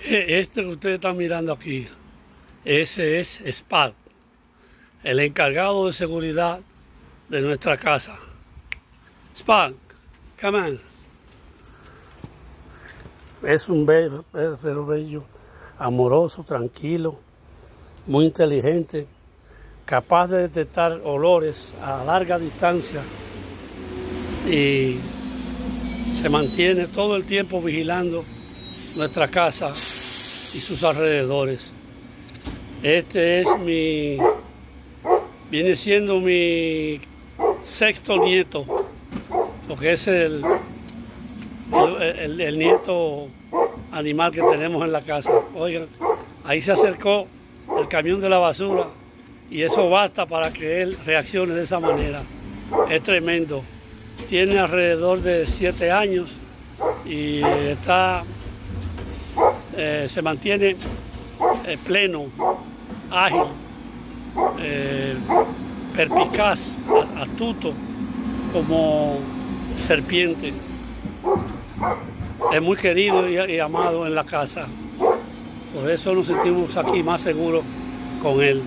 E- Este que ustedes están mirando aquí, ese es Spad, el encargado de seguridad de nuestra casa. Spad, come on. Es un bello, bello, amoroso, tranquilo, muy inteligente, capaz de detectar olores a larga distancia y se mantiene todo el tiempo vigilando nuestra casa y sus alrededores. Este es mi, viene siendo mi sexto nieto, porque es el, el, nieto animal que tenemos en la casa. Oigan, ahí se acercó el camión de la basura y eso basta para que él reaccione de esa manera. Es tremendo. Tiene alrededor de siete años y está eh, se mantiene eh, pleno, ágil, eh, perpicaz, astuto, como serpiente. Es muy querido y, y amado en la casa. Por eso nos sentimos aquí más seguros con él.